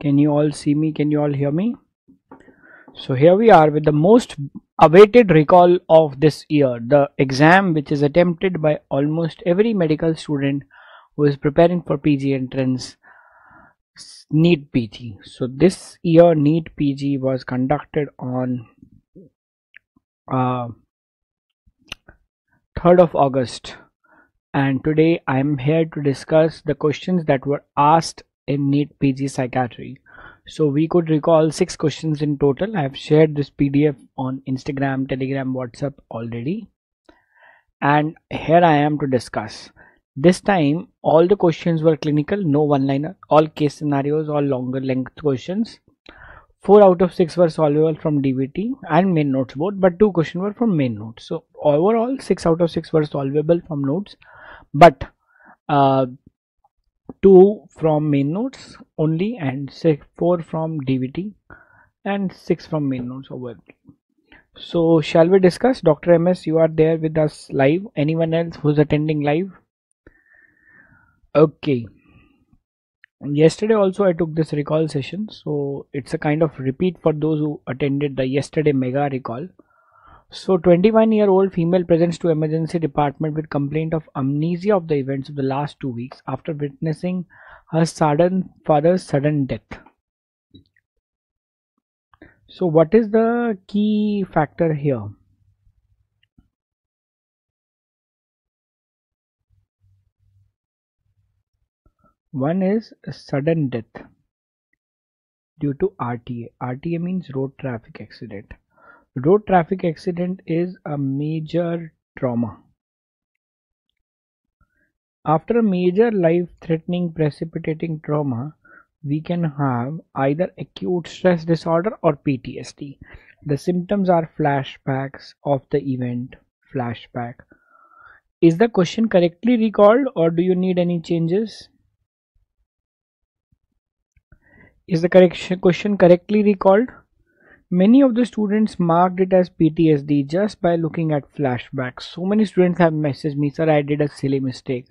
Can you all see me? Can you all hear me? So here we are with the most awaited recall of this year, the exam which is attempted by almost every medical student who is preparing for PG entrance NEET PG. So this year NEET PG was conducted on uh, 3rd of August and today I am here to discuss the questions that were asked in NEET PG psychiatry. So we could recall six questions in total. I have shared this PDF on Instagram, Telegram, WhatsApp already. And here I am to discuss. This time all the questions were clinical, no one-liner, all case scenarios, all longer length questions. 4 out of 6 were solvable from DVT and main notes both, but 2 questions were from main notes. So overall 6 out of 6 were solvable from notes, but uh, 2 from main notes only and six, 4 from DVT and 6 from main notes overall. So shall we discuss? Dr. MS, you are there with us live. Anyone else who's attending live? Okay. Yesterday also I took this recall session. So it's a kind of repeat for those who attended the yesterday mega recall. So 21 year old female presents to emergency department with complaint of amnesia of the events of the last two weeks after witnessing her sudden father's sudden death. So what is the key factor here? One is sudden death due to RTA. RTA means road traffic accident road traffic accident is a major trauma. After a major life-threatening precipitating trauma we can have either acute stress disorder or PTSD the symptoms are flashbacks of the event. Flashback. Is the question correctly recalled or do you need any changes? Is the correction question correctly recalled Many of the students marked it as PTSD just by looking at flashbacks. So many students have messaged me, sir, I did a silly mistake.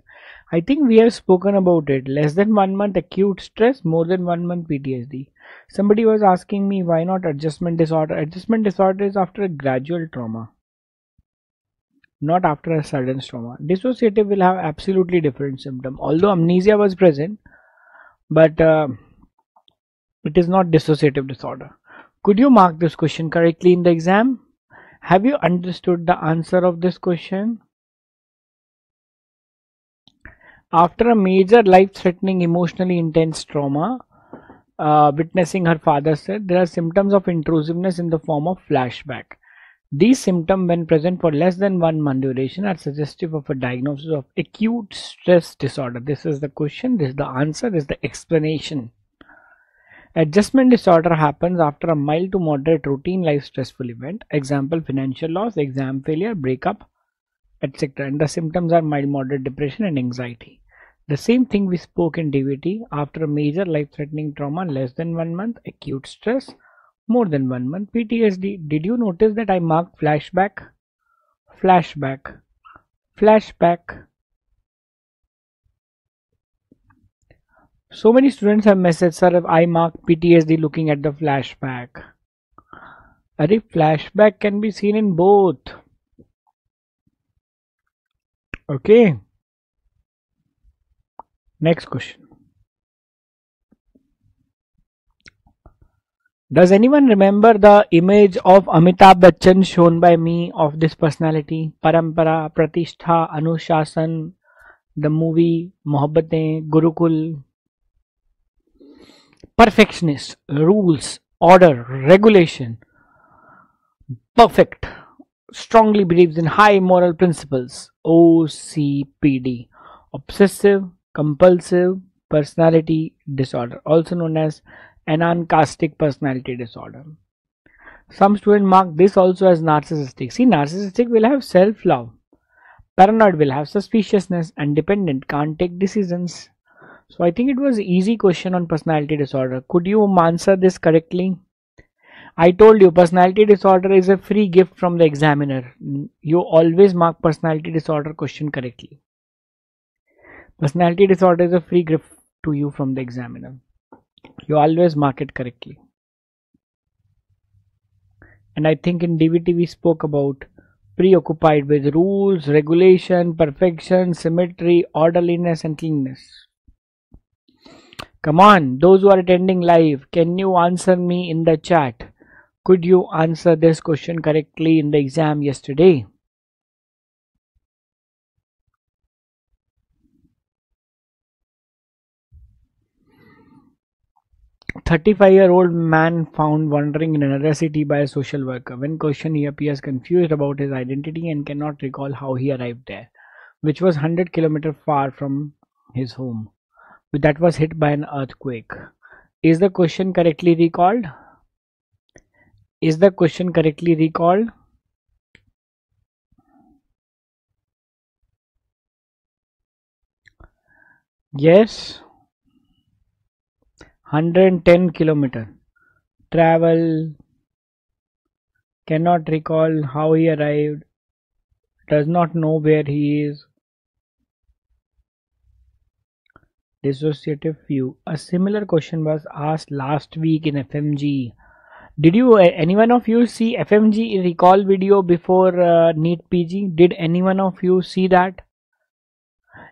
I think we have spoken about it. Less than one month acute stress, more than one month PTSD. Somebody was asking me why not adjustment disorder. Adjustment disorder is after a gradual trauma, not after a sudden trauma. Dissociative will have absolutely different symptom. Although amnesia was present, but uh, it is not dissociative disorder. Could you mark this question correctly in the exam? Have you understood the answer of this question? After a major life-threatening emotionally intense trauma, uh, witnessing her father said there are symptoms of intrusiveness in the form of flashback. These symptoms when present for less than one month duration are suggestive of a diagnosis of acute stress disorder. This is the question, this is the answer, this is the explanation. Adjustment disorder happens after a mild to moderate routine life stressful event, example financial loss, exam failure, breakup, etc. And the symptoms are mild moderate depression and anxiety. The same thing we spoke in DVT after a major life threatening trauma less than one month, acute stress more than one month, PTSD. Did you notice that I marked flashback? Flashback. Flashback. So many students have messaged, sir, I mark PTSD looking at the flashback. A flashback can be seen in both. Okay. Next question. Does anyone remember the image of Amitabh Bachchan shown by me of this personality? Parampara, Pratishtha, Anushasan, the movie Mohabbatein, Gurukul, perfectionist, rules, order, regulation, perfect, strongly believes in high moral principles, OCPD, obsessive compulsive personality disorder, also known as anancastic personality disorder. Some students mark this also as narcissistic. See, narcissistic will have self-love. Paranoid will have suspiciousness and dependent can't take decisions. So I think it was easy question on personality disorder. Could you answer this correctly? I told you personality disorder is a free gift from the examiner. Mm, you always mark personality disorder question correctly. Personality disorder is a free gift to you from the examiner. You always mark it correctly. And I think in DVT we spoke about preoccupied with rules, regulation, perfection, symmetry, orderliness, and cleanness. Come on, those who are attending live, can you answer me in the chat? Could you answer this question correctly in the exam yesterday? 35 year old man found wandering in another city by a social worker. When questioned, he appears confused about his identity and cannot recall how he arrived there, which was 100 kilometers far from his home, that was hit by an earthquake. Is the question correctly recalled? Is the question correctly recalled? Yes. 110 kilometer travel cannot recall how he arrived does not know where he is dissociative fugue a similar question was asked last week in fmg did you anyone of you see fmg recall video before uh, NEET pg did anyone of you see that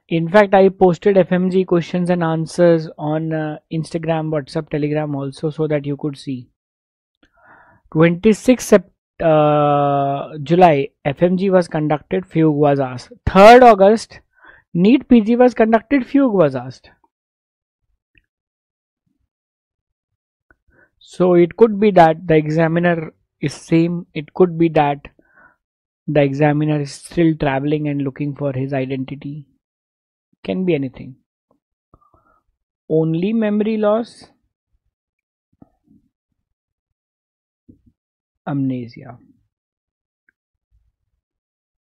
in fact, I posted FMG questions and answers on uh, Instagram, WhatsApp, Telegram also so that you could see. 26 uh, July, FMG was conducted, fugue was asked. 3rd August, NEET PG was conducted, fugue was asked. So it could be that the examiner is same, it could be that the examiner is still traveling and looking for his identity. Can be anything. Only memory loss? Amnesia.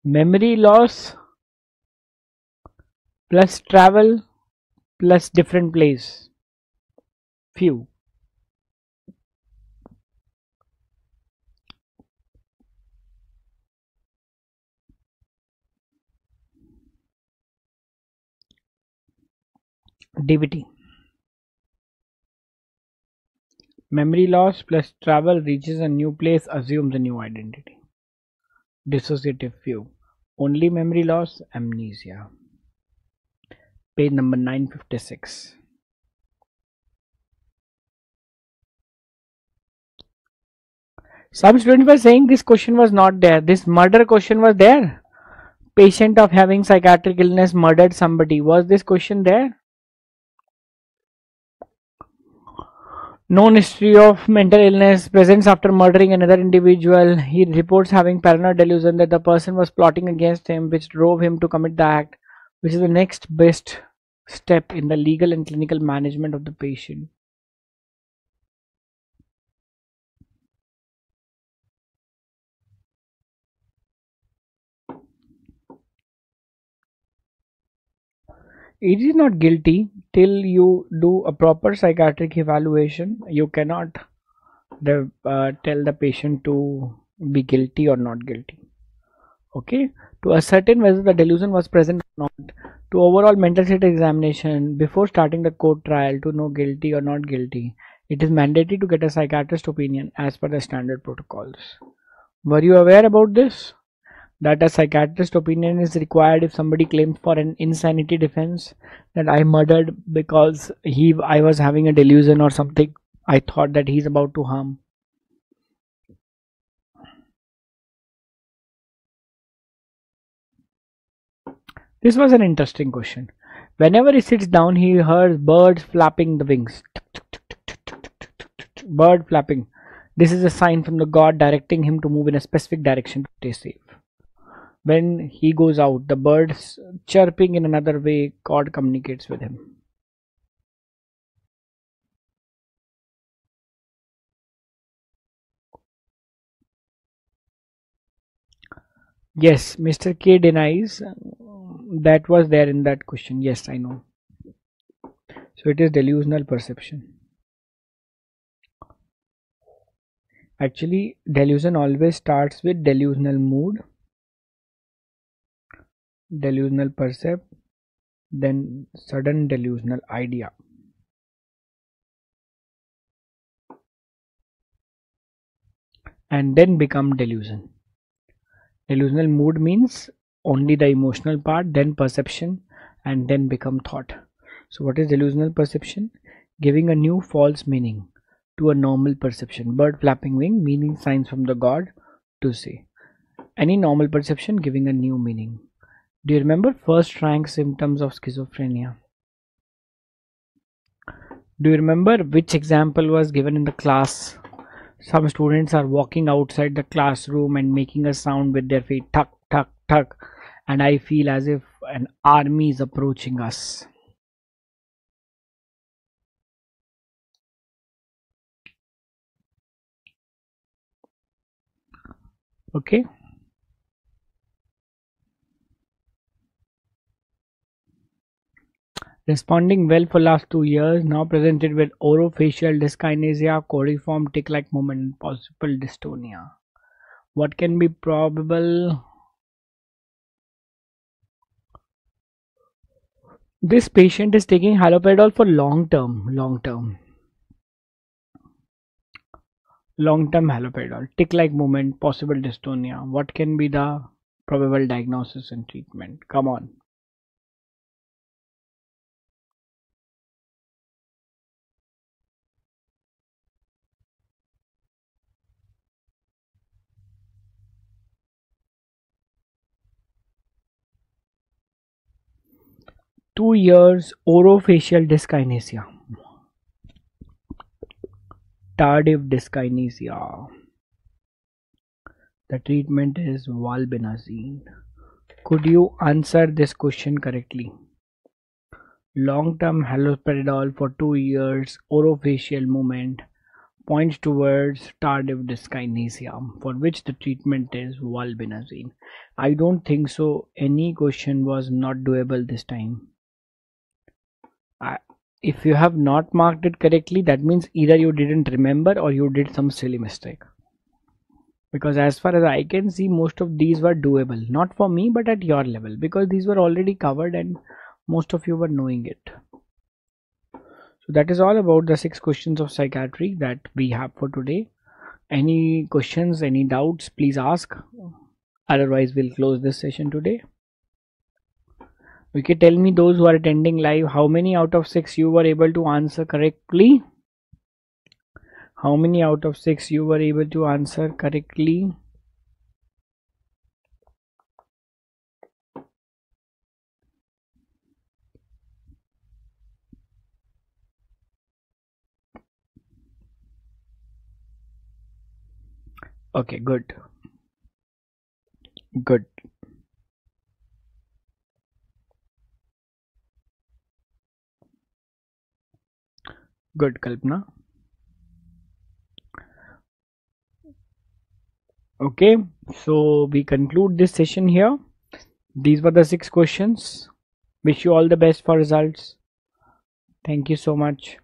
Memory loss? Plus travel plus different place. Fugue DVT Memory loss plus travel reaches a new place assumes a new identity. Dissociative fugue. Only memory loss, amnesia. Page number 956. Some students were saying this question was not there. This murder question was there. Patient of having psychiatric illness murdered somebody. Was this question there? Known history of mental illness presents after murdering another individual. He reports having paranoid delusion that the person was plotting against him, which drove him to commit the act, which is the next best step in the legal and clinical management of the patient. It is not guilty till you do a proper psychiatric evaluation. You cannot the, uh, tell the patient to be guilty or not guilty. Okay? To ascertain whether the delusion was present or not to overall mental state examination before starting the court trial to know guilty or not guilty it is mandatory to get a psychiatrist opinion as per the standard protocols. Were you aware about this that a psychiatrist opinion is required if somebody claims for an insanity defense that I murdered because he I was having a delusion or something I thought that he's about to harm This was an interesting question. Whenever he sits down, he hears birds flapping the wings. Bird flapping. This is a sign from the god directing him to move in a specific direction to stay safe when he goes out the birds chirping in another way god communicates with him. Yes mr k denies um, that was there in that question. Yes i know. So it is delusional perception. Actually delusion always starts with delusional mood delusional percept, then sudden delusional idea. and then become delusion. Delusional mood means only the emotional part, then perception, and then become thought. So, what is delusional perception? Giving a new false meaning to a normal perception. Bird flapping wing, meaning signs from the god to see. Any normal perception giving a new meaning. Do you remember first rank symptoms of schizophrenia? Do you remember which example was given in the class? Some students are walking outside the classroom and making a sound with their feet, tuck, tuck, tuck, and I feel as if an army is approaching us. Okay. Responding well for last two years, now presented with orofacial dyskinesia, choreiform tic-like movement, and possible dystonia. What can be probable? This patient is taking haloperidol for long term, long term. Long term haloperidol, tic-like movement, possible dystonia. What can be the probable diagnosis and treatment? Come on. Two years orofacial dyskinesia. Tardive dyskinesia. The treatment is valbenazine. Could you answer this question correctly? Long-term haloperidol for two years orofacial movement points towards tardive dyskinesia for which the treatment is valbenazine. I don't think so. Any question was not doable this time if you have not marked it correctly that means either you didn't remember or you did some silly mistake. Because as far as I can see most of these were doable. Not for me but at your level because these were already covered and most of you were knowing it. So that is all about the six questions of psychiatry that we have for today. Any questions any doubts please ask. Otherwise we'll close this session today okay tell me those who are attending live how many out of six you were able to answer correctly? How many out of six you were able to answer correctly? Okay good. Good Good, Kalpana. Okay, so we conclude this session here. These were the six questions. Wish you all the best for results. Thank you so much.